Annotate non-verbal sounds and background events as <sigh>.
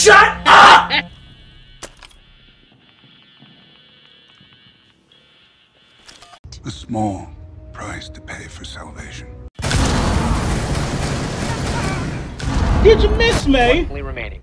Shut up! <laughs> A small price to pay for salvation. Did you miss me? Remaining.